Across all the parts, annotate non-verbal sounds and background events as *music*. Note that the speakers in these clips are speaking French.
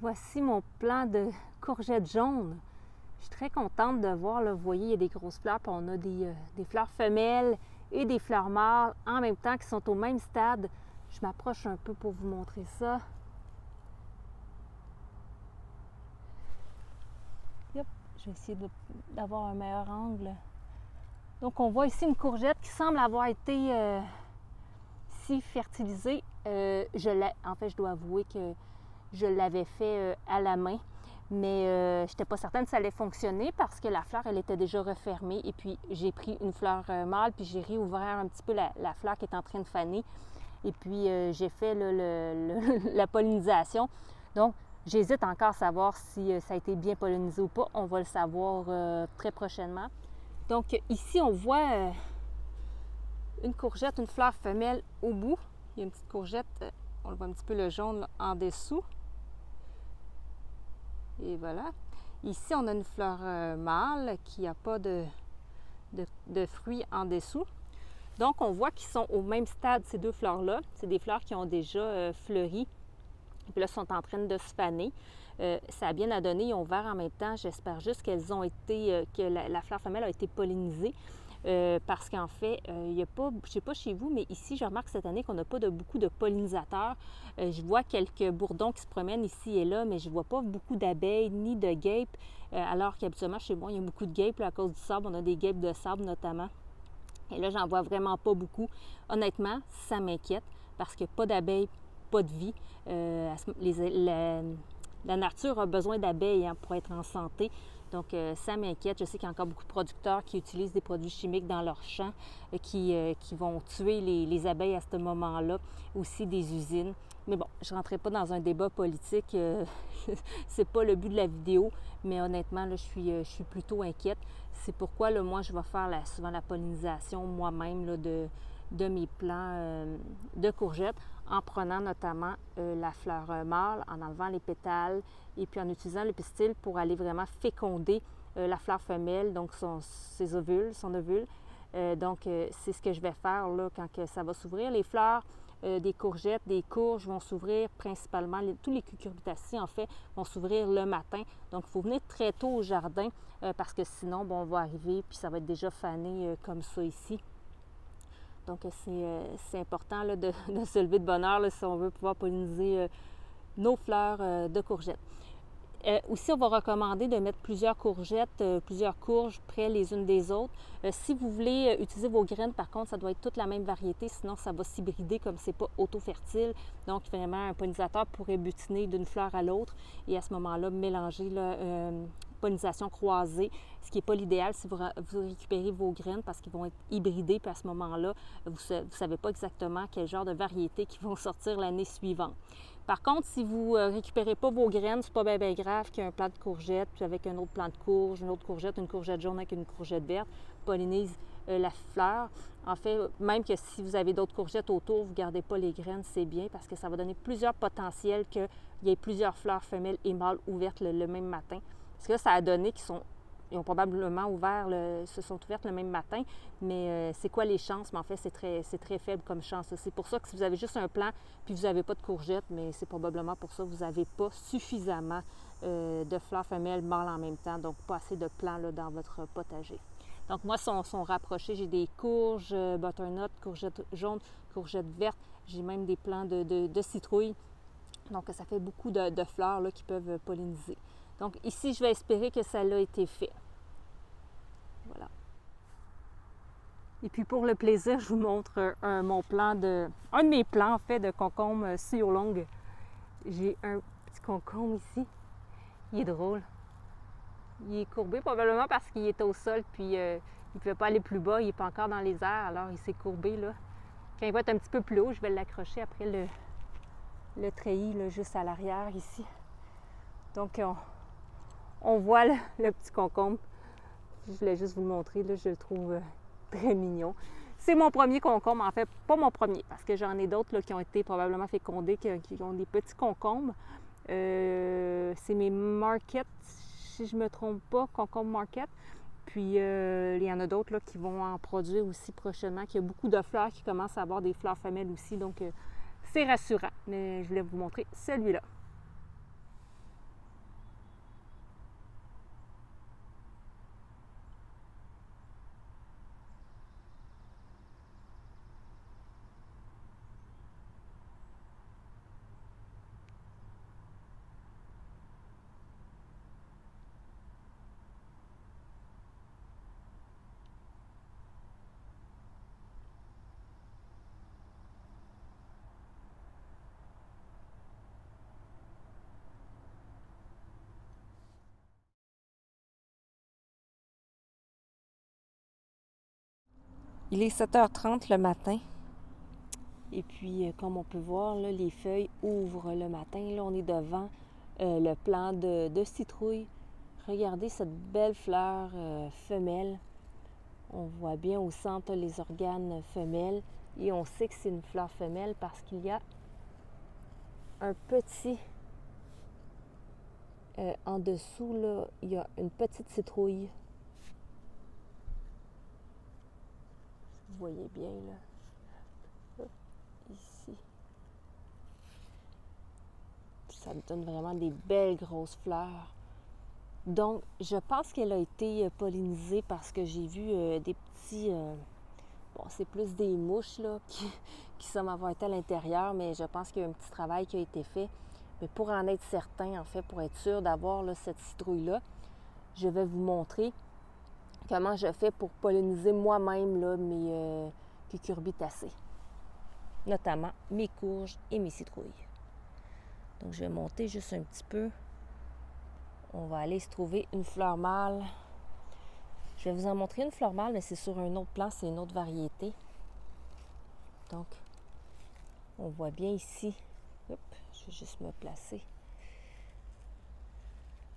Voici mon plan de courgettes jaunes. Je suis très contente de voir, vous voyez, il y a des grosses fleurs, on a des, euh, des fleurs femelles et des fleurs mâles en même temps qui sont au même stade. Je m'approche un peu pour vous montrer ça. Je vais essayer d'avoir un meilleur angle. Donc on voit ici une courgette qui semble avoir été euh, si fertilisée. Euh, je en fait, je dois avouer que je l'avais fait euh, à la main, mais je n'étais pas certaine que ça allait fonctionner parce que la fleur, elle était déjà refermée. Et puis j'ai pris une fleur mâle, puis j'ai réouvert un petit peu la, fleur qui est en train de faner. Et puis j'ai fait *laughs* la pollinisation. Donc j'hésite encore à savoir si ça a été bien pollinisé ou pas. On va le savoir très prochainement. Donc ici, on voit euh, une courgette, une fleur femelle au bout. Il y a une petite courgette, euh, on voit un petit peu le jaune en dessous. Et voilà. Ici, on a une fleur euh, mâle qui n'a pas de, de, fruits en dessous. Donc, on voit qu'ils sont au même stade, ces deux fleurs-là. C'est des fleurs qui ont déjà fleuri. Et puis là, sont en train de se faner. Euh, ça a bien à donner, ils ont ouvert en même temps. J'espère juste qu'elles ont été, euh, que la, fleur femelle a été pollinisée. Euh, parce qu'en fait, il n'y a pas, je ne sais pas chez vous, mais ici, je remarque cette année qu'on n'a pas de beaucoup de pollinisateurs. je vois quelques bourdons qui se promènent ici et là, mais je ne vois pas beaucoup d'abeilles ni de guêpes, alors qu'habituellement, chez moi, il y a beaucoup de guêpes à cause du sable. On a des guêpes de sable notamment. Et là, j'en vois vraiment pas beaucoup. Honnêtement, ça m'inquiète parce a pas d'abeilles, pas de vie. la nature a besoin d'abeilles hein, pour être en santé. Donc, euh, ça m'inquiète. Je sais qu'il y a encore beaucoup de producteurs qui utilisent des produits chimiques dans leurs champs, euh, qui, euh, qui, vont tuer les, abeilles à ce moment-là, aussi des usines. Mais bon, je ne rentrerai pas dans un débat politique. *laughs* c'est pas le but de la vidéo, mais honnêtement, je, suis, je suis plutôt inquiète. C'est pourquoi là, moi, je vais faire souvent la pollinisation moi-même de, de mes plants de courgettes en prenant notamment euh, la fleur euh, mâle, en enlevant les pétales et puis en utilisant le pistil pour aller vraiment féconder euh, la fleur femelle, donc ses ovules, son ovule. donc, c'est ce que je vais faire là, quand ça va s'ouvrir. Les fleurs des courgettes, des courges vont s'ouvrir principalement, tous les cucurbitacées en fait vont s'ouvrir le matin. Donc, il faut venir très tôt au jardin parce que sinon, bon, on va arriver puis ça va être déjà fané comme ça ici. Donc, euh, c'est important *laughs* de, se lever de bonne heure si on veut pouvoir polliniser euh, nos fleurs euh, de courgettes. Aussi, on va recommander de mettre plusieurs courgettes, plusieurs courges près les unes des autres. si vous voulez utiliser vos graines, par contre, ça doit être toute la même variété, sinon ça va s'hybrider comme c'est pas auto-fertile. Donc, vraiment, un pollinisateur pourrait butiner d'une fleur à l'autre et à ce moment-là, mélanger pollinisation croisée, ce qui n'est pas l'idéal si vous, récupérez vos graines parce qu'ils vont être hybridés, puis à ce moment-là, vous ne savez pas exactement quel genre de variété qui vont *laughs* sortir l'année suivante. Par contre, si vous ne euh, récupérez pas vos graines, c'est pas bien, grave qu'il y ait un plant de courgette, puis avec un autre plant de courge, une autre courgette, une courgette jaune avec une courgette verte, pollinise euh, la fleur. En fait, même que si vous avez d'autres courgettes autour, vous ne gardez pas les graines, c'est bien parce que ça va donner plusieurs potentiels qu'il y ait plusieurs fleurs femelles et mâles ouvertes le même matin. Parce que là, ça a donné qu'ils sont ils ont probablement ouvert, se sont ouvertes le même matin, mais euh, c'est quoi les chances? Mais en fait, c'est très, très faible comme chance. C'est pour ça que si vous avez juste un plan puis vous n'avez pas de courgettes, mais c'est probablement pour ça que vous n'avez pas suffisamment euh, de fleurs femelles mâles en même temps, donc pas assez de plants là, dans votre potager. Donc moi, sont, sont rapprochés. J'ai des courges, euh, butternut, courgettes jaunes, courgettes vertes. J'ai même des plants de, de, citrouilles. Donc ça fait beaucoup de, de fleurs là, qui peuvent polliniser. Donc ici, je vais espérer que ça a été fait. Voilà. Et puis pour le plaisir, je vous montre un, mon plan de. un de mes plans en fait de concombre si longue. J'ai un petit concombre ici. Il est drôle. Il est courbé probablement parce qu'il est au sol puis euh, il ne pouvait pas aller plus bas, il n'est pas encore dans les airs, alors il s'est courbé là. Quand il va être un petit peu plus haut, je vais l'accrocher après le, le treillis juste à l'arrière ici. Donc on, on voit le, petit concombre. Je voulais juste vous le montrer, je le trouve euh, très mignon. C'est mon premier concombre, en fait, pas mon premier, parce que j'en ai d'autres qui ont été probablement fécondés, qui, ont des petits concombres. Euh, c'est mes market, si je ne me trompe pas, concombre market. Puis euh, il y en a d'autres qui vont en produire aussi prochainement, qui y a beaucoup de fleurs qui commencent à avoir des fleurs femelles aussi. Donc c'est rassurant. Mais je voulais vous montrer celui-là. Il est 7h30 le matin. Et puis, euh, comme on peut voir, là, les feuilles ouvrent le matin. Là, on est devant euh, le plant de, citrouille. Regardez cette belle fleur euh, femelle. On voit bien au centre les organes femelles. Et on sait que c'est une fleur femelle parce qu'il y a un petit... en dessous, là, il y a une petite citrouille. Vous voyez bien, là. ça donne vraiment des belles grosses fleurs. Donc, je pense qu'elle a été euh, pollinisée parce que j'ai vu euh, des petits. Euh, bon, c'est plus des mouches là, *laughs* qui, qui semblent avoir été à l'intérieur, mais je pense qu'il y a un petit travail qui a été fait. Mais pour en être certain, en fait, pour être sûr d'avoir cette citrouille-là, je vais vous montrer comment je fais pour polliniser moi-même mes cucurbitacées, notamment mes courges et mes citrouilles. Donc, je vais monter juste un petit peu. On va aller se trouver une fleur mâle. Je vais vous en montrer une fleur mâle, mais c'est sur un autre plan, c'est une autre variété. Donc, on voit bien ici. Hop, je vais juste me placer.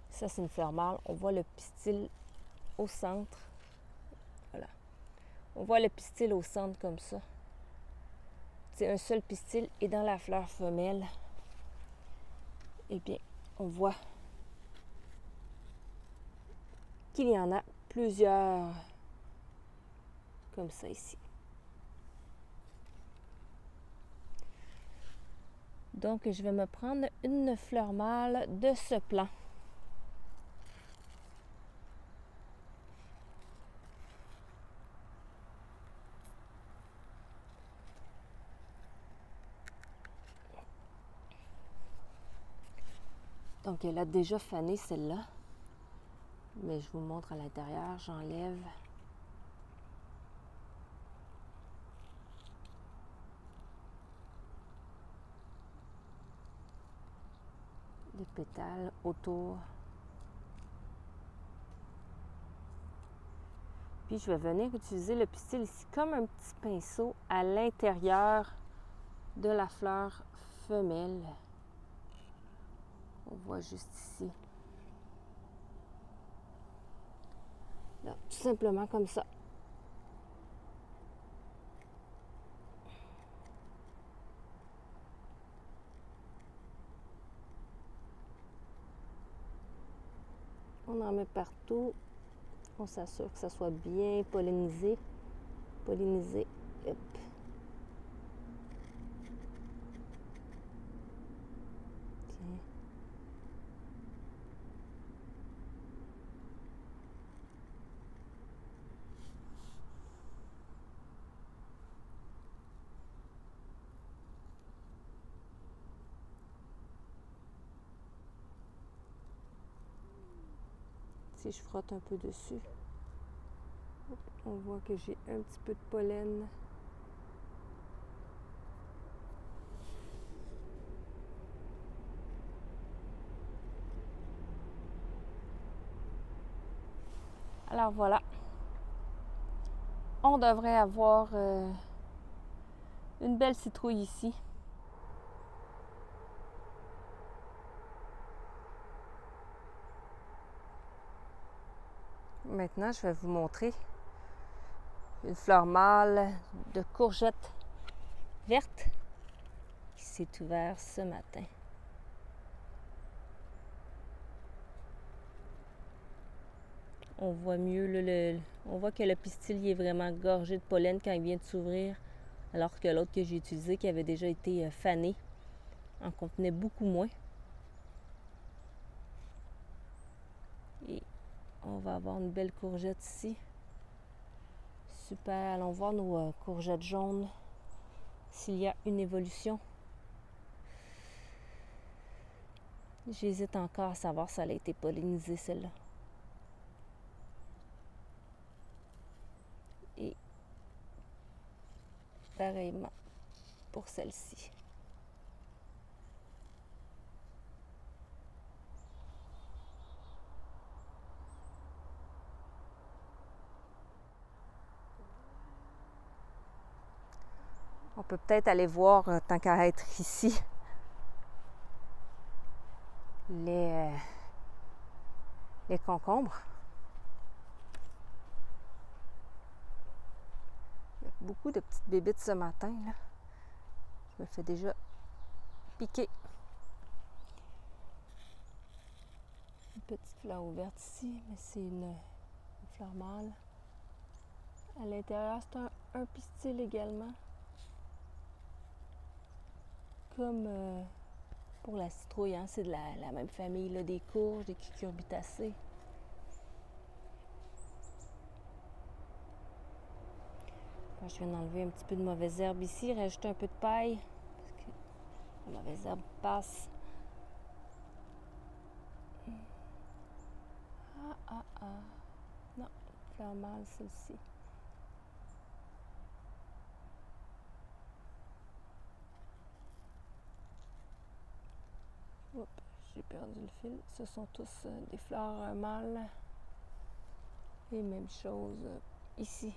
Ça, c'est une fleur mâle. On voit le pistil au centre. Voilà. On voit le pistil au centre comme ça. C'est un seul pistil et dans la fleur femelle, eh bien, on voit qu'il y en a plusieurs comme ça ici. Donc, je vais me prendre une fleur mâle de ce plan. Donc elle a déjà fané celle-là. Mais je vous montre à l'intérieur, j'enlève. Les pétales autour. Puis je vais venir utiliser le pistil ici comme un petit pinceau à l'intérieur de la fleur femelle. On voit juste ici. Tout simplement comme ça. On en met partout. On s'assure que ça soit bien pollinisé. Pollinisé. Hop. Si je frotte un peu dessus, on voit que j'ai un petit peu de pollen. Alors voilà. On devrait avoir euh, une belle citrouille ici. Maintenant, je vais vous montrer une fleur mâle de courgette verte qui s'est ouverte ce matin. On voit mieux, le, on voit que le pistil est vraiment gorgé de pollen quand il vient de s'ouvrir, alors que l'autre que j'ai utilisé, qui avait déjà été euh, fané, en contenait beaucoup moins. On va avoir une belle courgette ici. Super. Allons voir nos euh, courgettes jaunes. S'il y a une évolution. J'hésite encore à savoir si elle a été pollinisée, celle-là. Et pareillement pour celle-ci. On peut peut-être aller voir, euh, tant qu'à être ici, les, euh, les concombres. Il y a beaucoup de petites bébites ce matin. Là. Je me fais déjà piquer. Une petite fleur ouverte ici, mais c'est une, fleur mâle. À l'intérieur, c'est un pistil également. Comme euh, pour la citrouille, hein, c'est de la, même famille, là, des courges, des cucurbitacées. Je viens d'enlever un petit peu de mauvaise herbe ici, rajouter un peu de paille, parce que la mauvaise herbe passe. Ah, ah, ah. Non, fleur mâle, celle-ci. Oups, j'ai perdu le fil. Ce sont tous euh, des fleurs euh, mâles. Et même chose euh, ici.